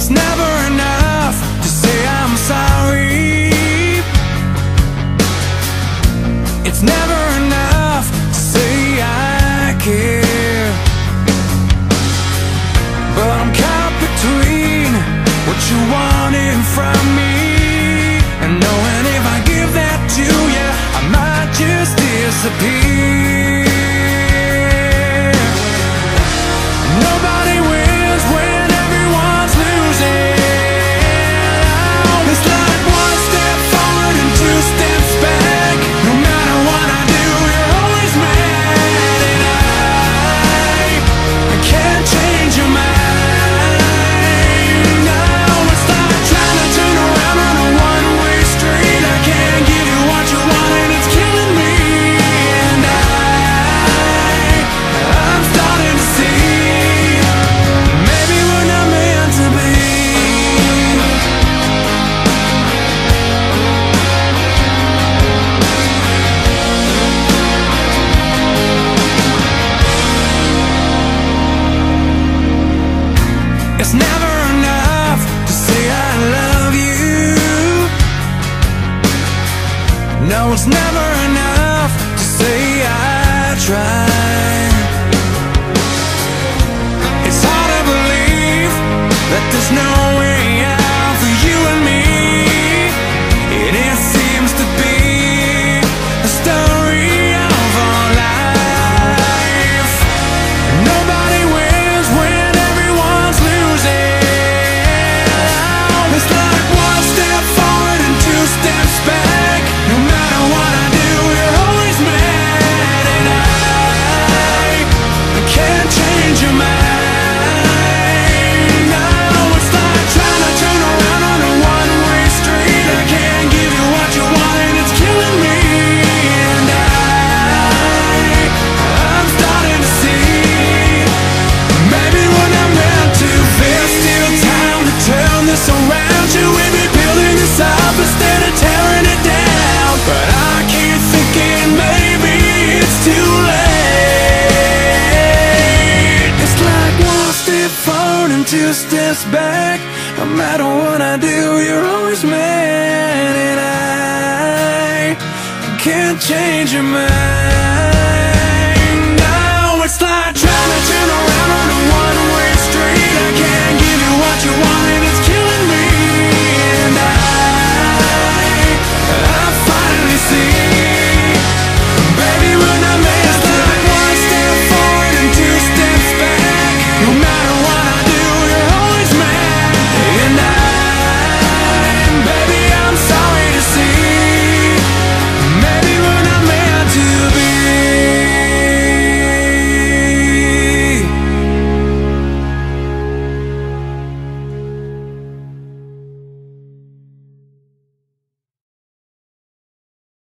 It's never enough to say I'm sorry. It's never enough to say I care. But I'm caught between what you wanted from me. And knowing if I give that to you I might just disappear. It's never enough to say I love you. No, it's never enough to say I tried. taking two steps back. No matter what I do, you're always mad And I can't change your mind. Now it's like trying to turn around.